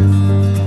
Música